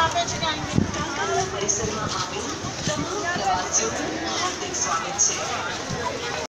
આપે છે કે અહીં પરિસરમાં આવેલ તમામ પ્રવાસીઓનું હાર્દિક સ્વાગત છે.